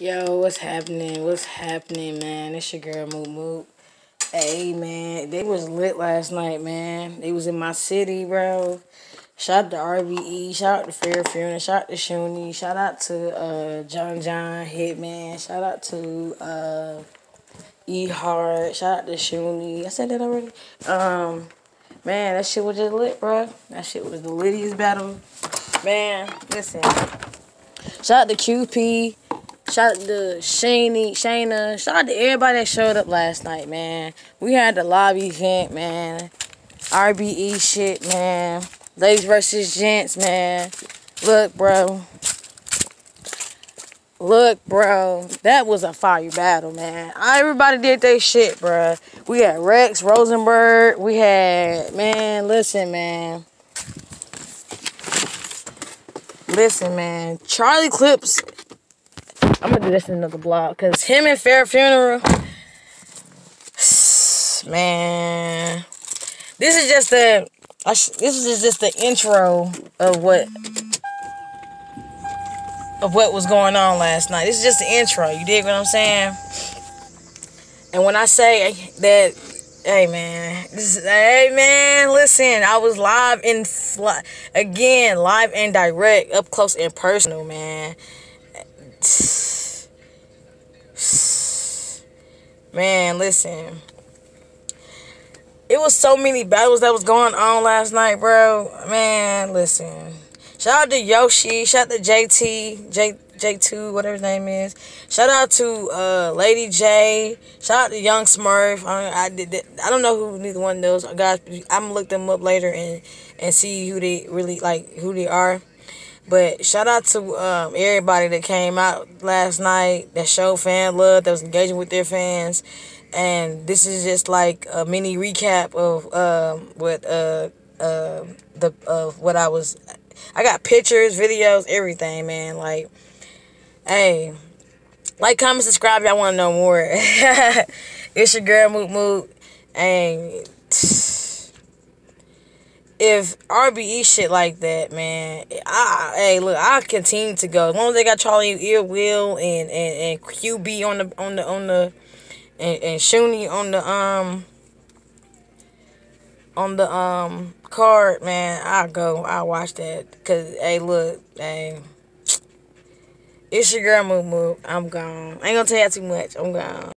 Yo, what's happening? What's happening, man? It's your girl Mook Mook. Hey, man, they was lit last night, man. They was in my city, bro. Shout out to RBE, shout out to Fair Fiona, shout out to Shuni, shout out to uh, John John Hitman, shout out to uh, E Hard, shout out to Shuni. I said that already. Um, man, that shit was just lit, bro. That shit was the littiest battle. Man, listen. Shout out to QP. Shout out to Shani, Shayna. Shout out to everybody that showed up last night, man. We had the lobby event, man. RBE shit, man. Ladies versus gents, man. Look, bro. Look, bro. That was a fire battle, man. Everybody did their shit, bro. We had Rex, Rosenberg. We had, man, listen, man. Listen, man. Charlie Clips I'm gonna do this in another blog because him and Fair Funeral, man. This is just the. this is just the intro of what of what was going on last night. This is just the intro. You dig what I'm saying? And when I say that, hey man, this is, hey man, listen, I was live in again, live and direct, up close and personal, man. Man, listen. It was so many battles that was going on last night, bro. Man, listen. Shout out to Yoshi. Shout out to JT. J J2, whatever his name is. Shout out to uh, Lady J. Shout out to Young Smurf. I, I did. I don't know who neither one of those guys. I'm gonna look them up later and and see who they really like, who they are. But shout out to um, everybody that came out last night that showed fan love, that was engaging with their fans. And this is just like a mini recap of um, what uh, uh, the of what I was. I got pictures, videos, everything, man. Like, hey, like, comment, subscribe. Y'all want to know more. it's your girl Mook Mook, and if RBE shit like that, man, I hey look, I continue to go. As long as they got Charlie Ear Will and, and, and QB on the on the on the and, and Shuni on the um on the um card, man, I go, I watch that. Cause hey look, hey it's your girl Moo Moo. I'm gone. I ain't gonna tell you too much. I'm gone.